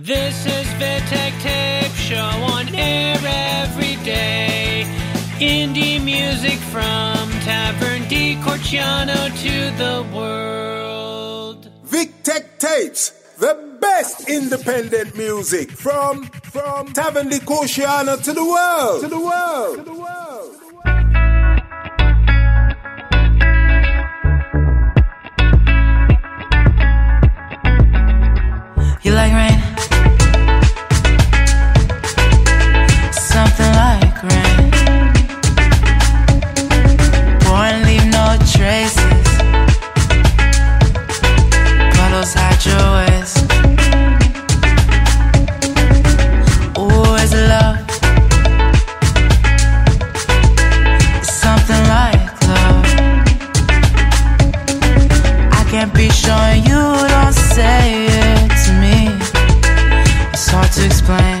This is Vittek Tape Show on air every day. Indie music from Taverne di Corciano to the world. Vittek Tapes, the best independent music from from Taverne di Corciano to the world. To the world. To the world. You like rain? ambition, you don't say it to me. It's hard to explain.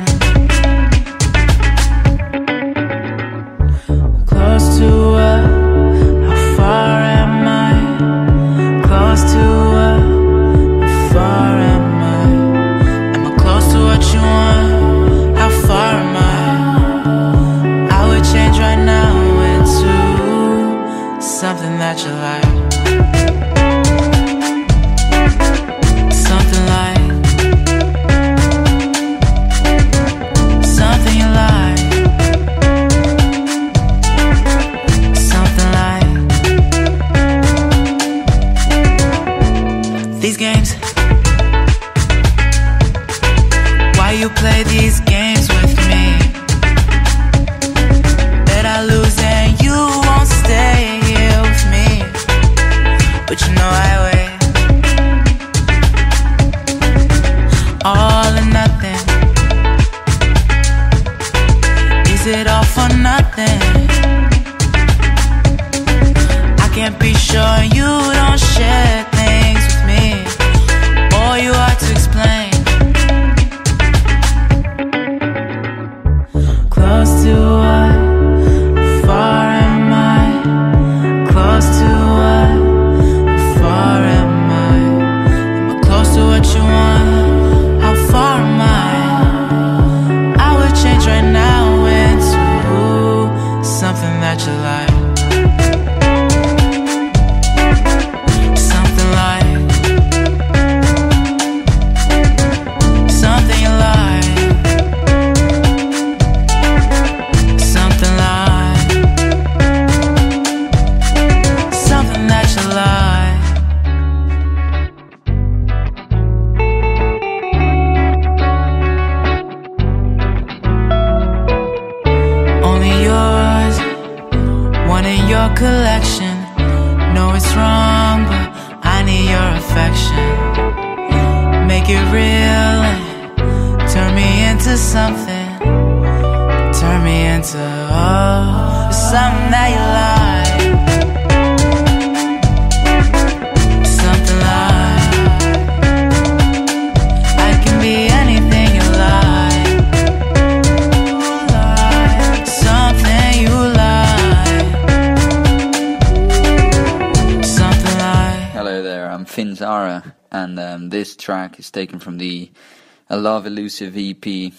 A love Elusive EP.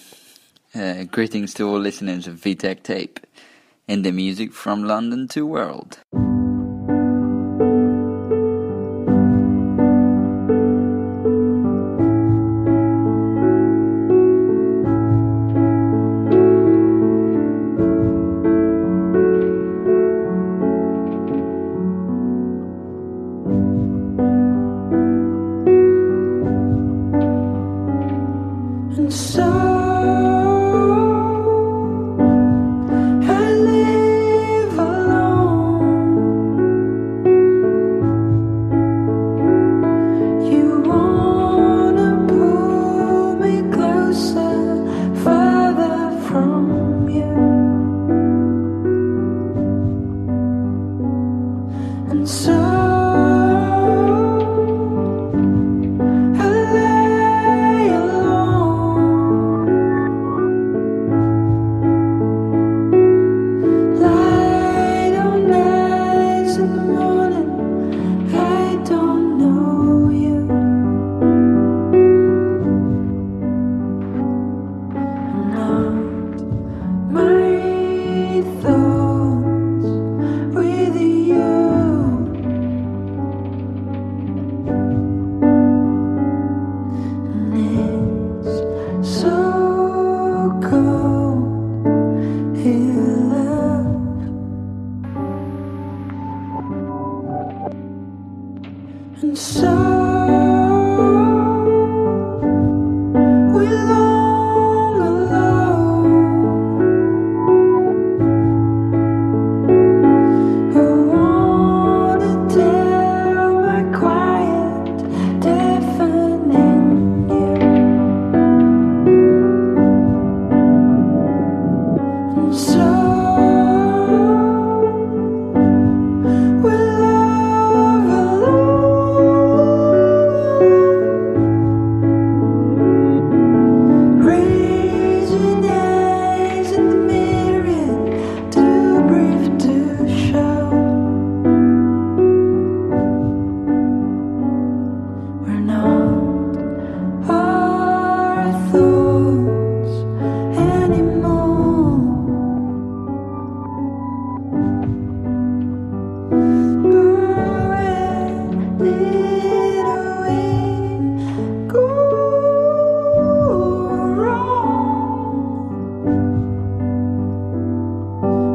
Uh, greetings to all listeners of Vittek Tape and the music from London to world.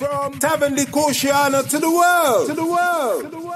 from Taverne de Corciano to the world. To the world. To the world.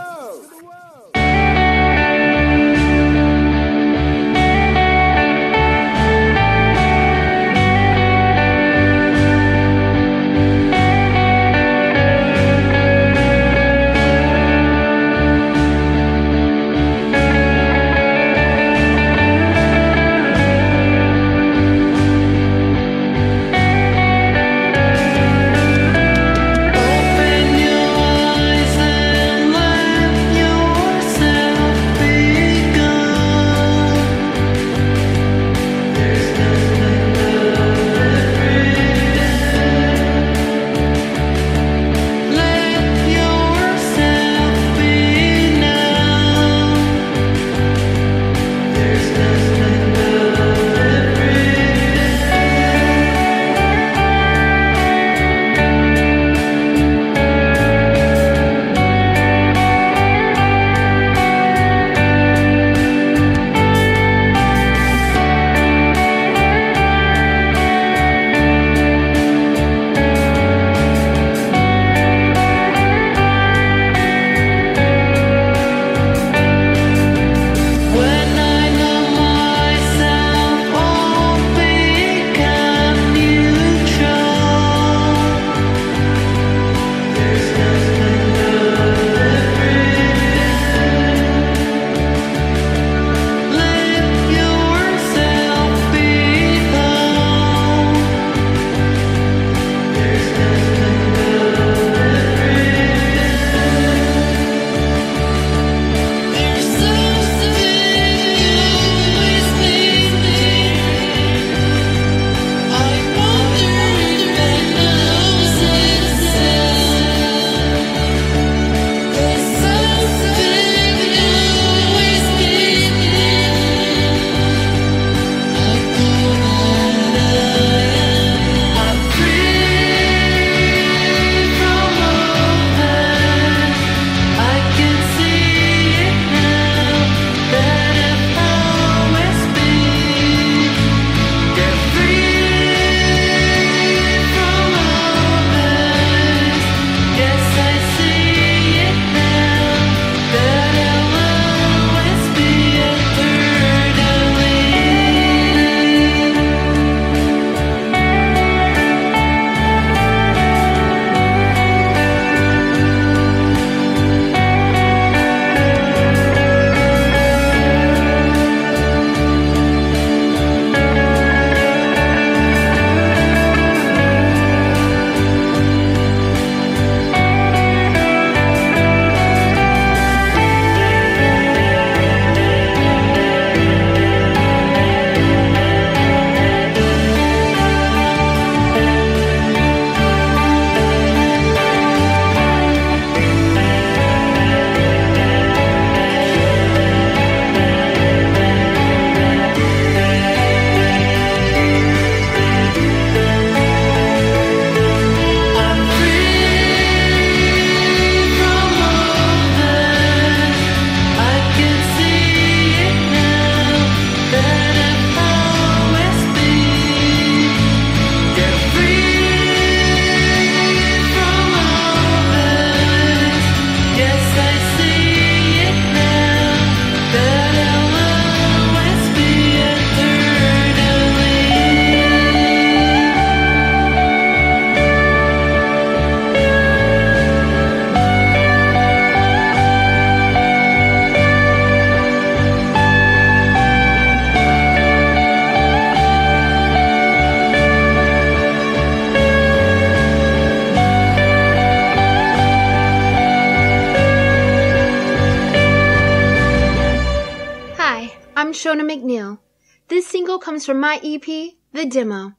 Comes from my EP, The Demo.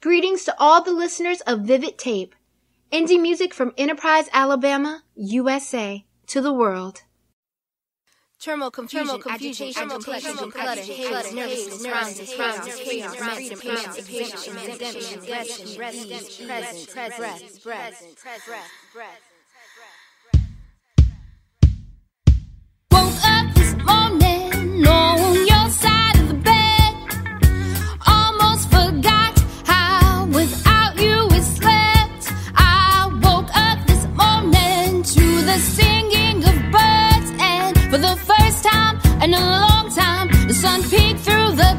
Greetings to all the listeners of Vittek Tape, indie music from Enterprise, Alabama, USA, to the world. Turmoil, confusion, agitation, complexion, clutter, haze, nervousness, nervousness, chaos, chaos, emancipation, redemption, redemption, rest, presence, breath, breath, breath, breath. Woke up this morning, on And in a long time, the sun peeked through the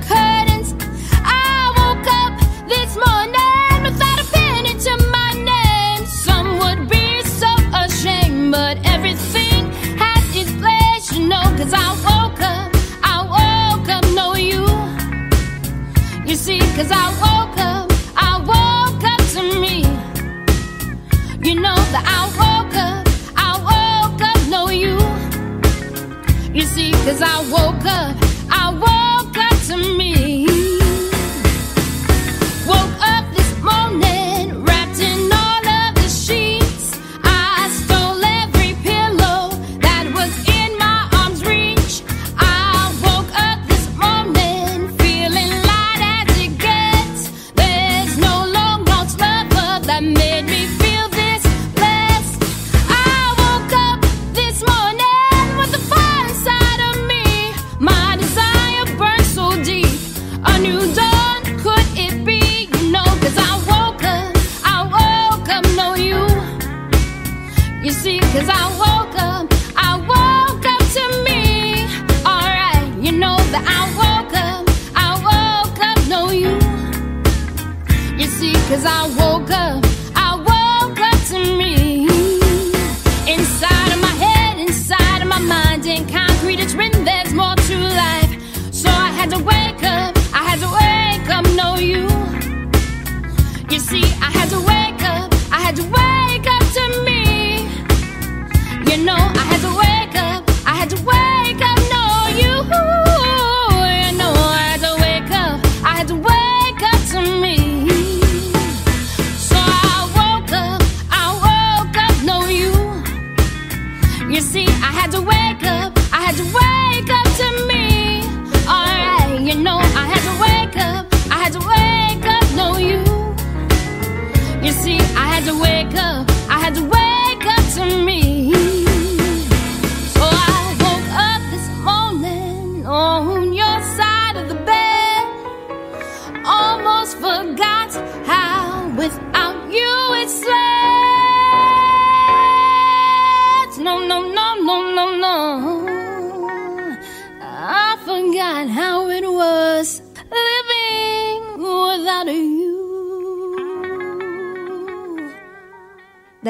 see. I had to wake up. I had to wake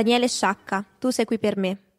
Daniele Sciacca, tu sei qui per me.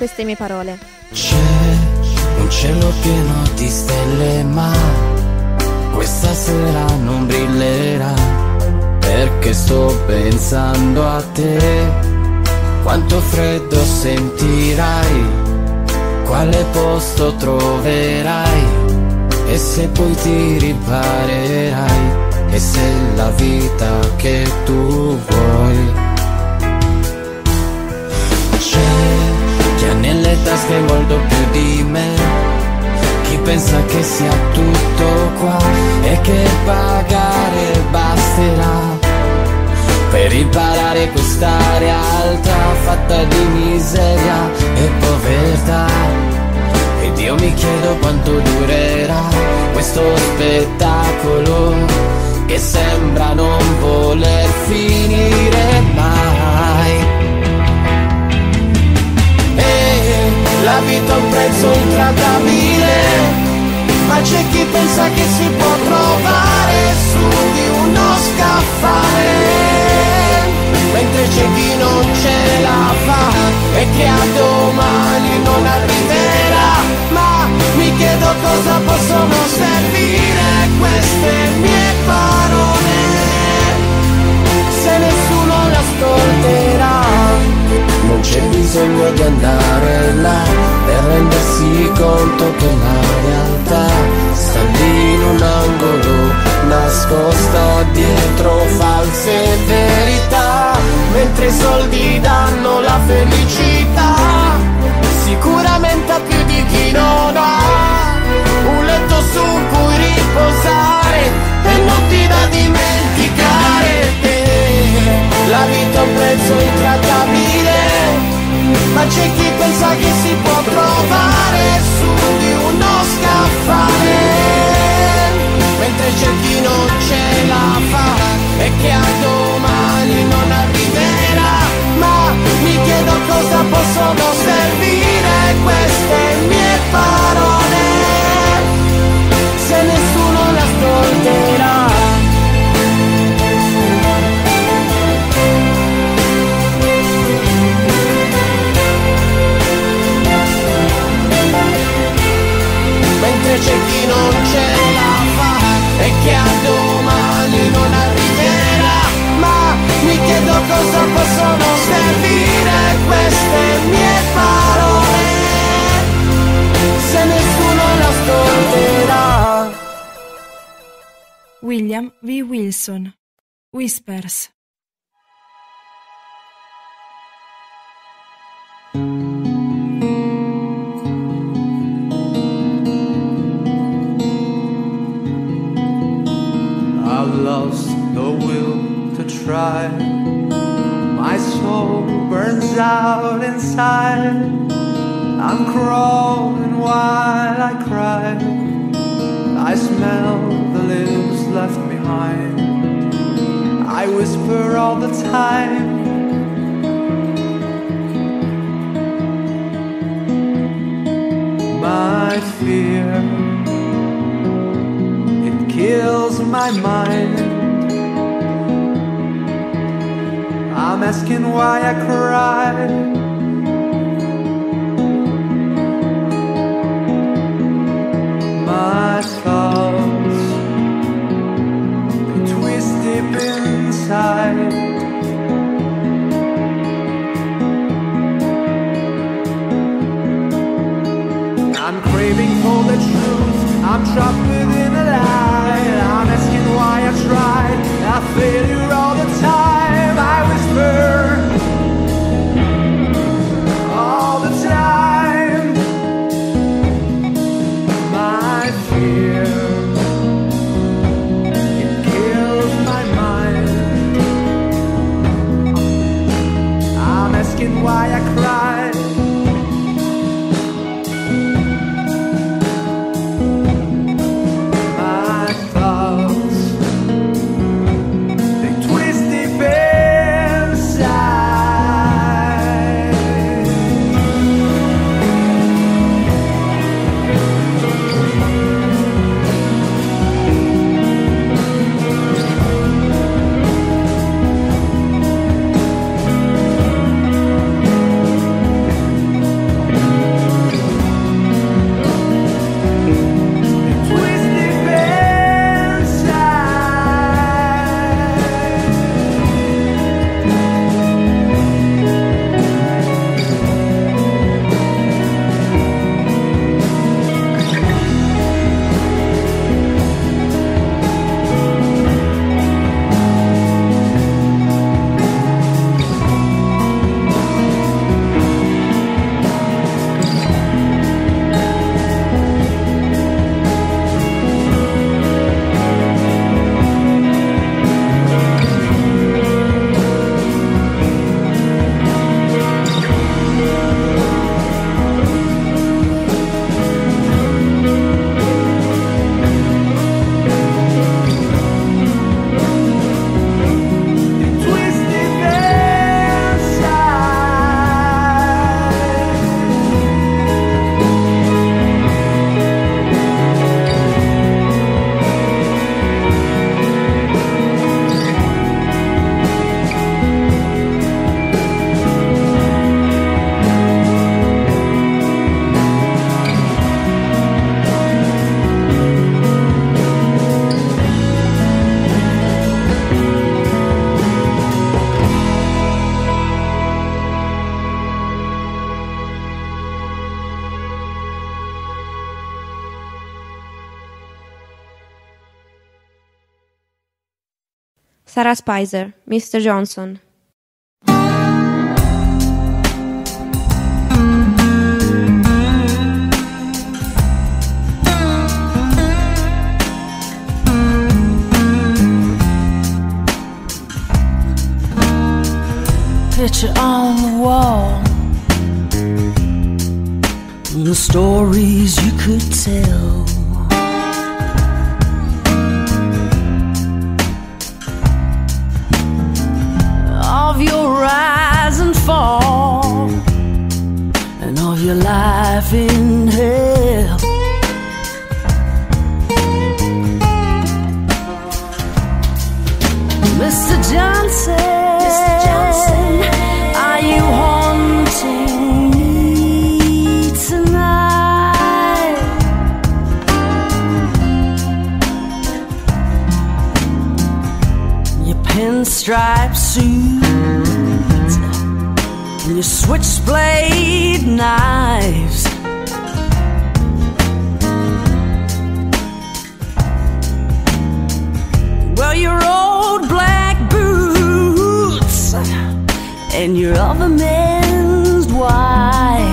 queste mie parole. C'è un cielo pieno di stelle, ma questa sera non brillerà perché sto pensando a te. Quanto freddo sentirai, quale posto troverai e se poi ti riparerai e se la vita che tu vuoi nelle tasche molto più di me chi pensa che sia tutto qua e che pagare basterà per imparare questa realtà fatta di miseria e povertà. Ed io mi chiedo quanto durerà questo spettacolo che sembra non voler finire mai. La vita ha un prezzo intratabile, ma c'è chi pensa che si può trovare su di uno scaffale. Mentre c'è chi non ce la fa e che a domani non arriverà, ma mi chiedo cosa possono servire queste mie parole, se nessuno le ascolterà, non c'è bisogno di andare là per rendersi conto che la realtà sta lì in un angolo nascosta dietro false verità mentre i soldi danno la felicità, sicuramente a più di chi non ha un letto su cui riposare e notti da dimenticare. La vita è un prezzo intrattabile, ma c'è chi pensa che si può trovare su di uno scaffale, mentre c'è chi non ce la fa e che a domani non arriva mi chiedo cosa possono servire queste mie parole non ce la fa e che a domani non arriverà, ma mi chiedo cosa possono servire queste mie parole se nessuno le ascolterà. William V. Wilson Whispers lost the will to try. My soul burns out inside. I'm crawling while I cry. I smell the lips left behind. I whisper all the time. My fear, my mind. I'm asking why I cry. My thoughts, twist deep inside. I'm craving for the truth. I'm trapped within a lie. Asking why I. I failure all the time. I whisper all the time. Sarah Spicer, Mr. Johnson. Picture on the wall. The stories you could tell. Of your rise and fall. And of your life in hell. Mr. Johnson, are you haunting me tonight? Your pinstripe your switchblade knives. Well, your old black boots and your other men's wives.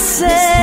Johnson,